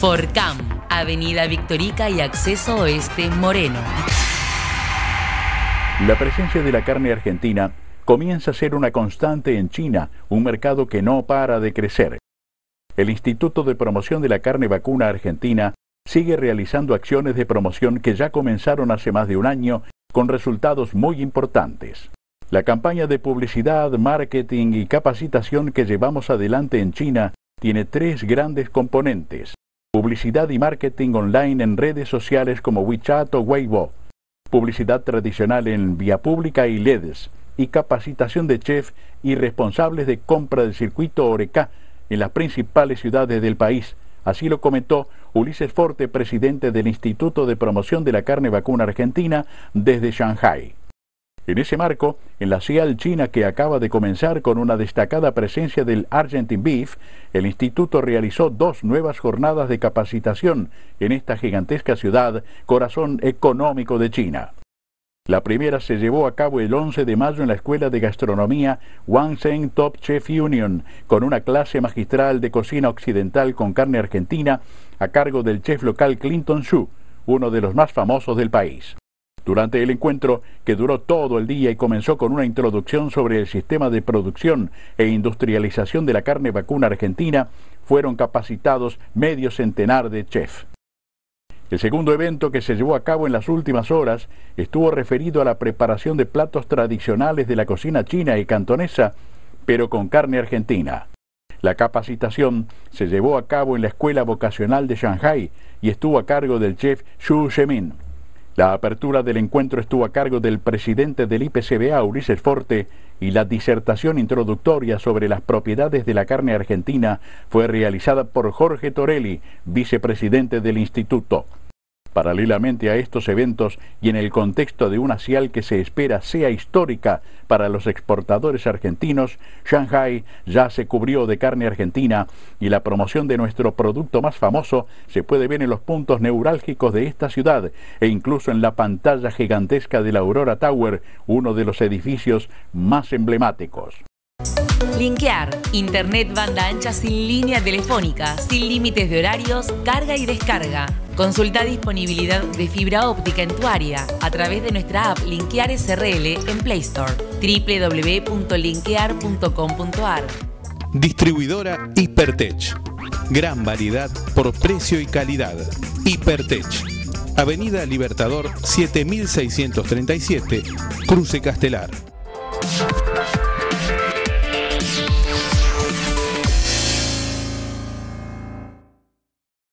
Forcam, Avenida Victorica y Acceso Oeste Moreno. La presencia de la carne argentina comienza a ser una constante en China, un mercado que no para de crecer. El Instituto de Promoción de la Carne Vacuna Argentina sigue realizando acciones de promoción que ya comenzaron hace más de un año con resultados muy importantes. La campaña de publicidad, marketing y capacitación que llevamos adelante en China tiene tres grandes componentes. Publicidad y marketing online en redes sociales como WeChat o Weibo. Publicidad tradicional en vía pública y LEDs. Y capacitación de chef y responsables de compra del circuito Oreca en las principales ciudades del país. Así lo comentó Ulises Forte, presidente del Instituto de Promoción de la Carne Vacuna Argentina desde Shanghai. En ese marco, en la CIAL China que acaba de comenzar con una destacada presencia del Argentine Beef, el instituto realizó dos nuevas jornadas de capacitación en esta gigantesca ciudad, corazón económico de China. La primera se llevó a cabo el 11 de mayo en la Escuela de Gastronomía Wangzheng Top Chef Union, con una clase magistral de cocina occidental con carne argentina a cargo del chef local Clinton Shu, uno de los más famosos del país. Durante el encuentro, que duró todo el día y comenzó con una introducción sobre el sistema de producción e industrialización de la carne vacuna argentina, fueron capacitados medio centenar de chefs. El segundo evento que se llevó a cabo en las últimas horas estuvo referido a la preparación de platos tradicionales de la cocina china y cantonesa, pero con carne argentina. La capacitación se llevó a cabo en la Escuela Vocacional de Shanghai y estuvo a cargo del chef Xu Shemin. La apertura del encuentro estuvo a cargo del presidente del IPCBA, Ulises Forte, y la disertación introductoria sobre las propiedades de la carne argentina fue realizada por Jorge Torelli, vicepresidente del instituto. Paralelamente a estos eventos y en el contexto de una CIAL que se espera sea histórica para los exportadores argentinos, Shanghai ya se cubrió de carne argentina y la promoción de nuestro producto más famoso se puede ver en los puntos neurálgicos de esta ciudad e incluso en la pantalla gigantesca de la Aurora Tower, uno de los edificios más emblemáticos. Linkear, Internet banda ancha sin línea telefónica, sin límites de horarios, carga y descarga. Consulta disponibilidad de fibra óptica en tu área a través de nuestra app Linkear SRL en Play Store www.linkear.com.ar. Distribuidora Hipertech. Gran variedad por precio y calidad. Hipertech. Avenida Libertador 7637, Cruce Castelar.